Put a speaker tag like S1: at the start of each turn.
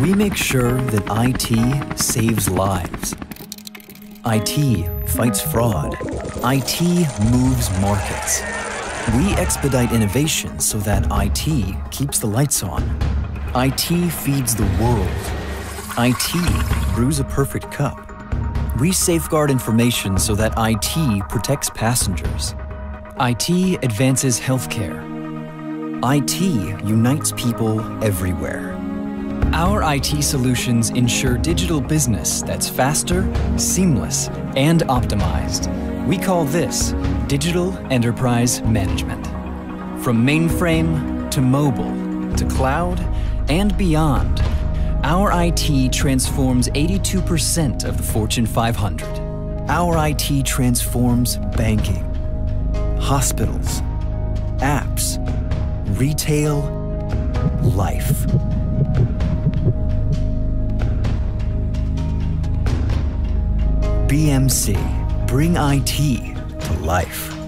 S1: We make sure that IT saves lives. IT fights fraud. IT moves markets. We expedite innovation so that IT keeps the lights on. IT feeds the world. IT brews a perfect cup. We safeguard information so that IT protects passengers. IT advances healthcare. IT unites people everywhere. Our IT solutions ensure digital business that's faster, seamless, and optimized. We call this Digital Enterprise Management. From mainframe to mobile to cloud and beyond, our IT transforms 82% of the Fortune 500. Our IT transforms banking, hospitals, apps, retail, life. BMC, bring IT to life.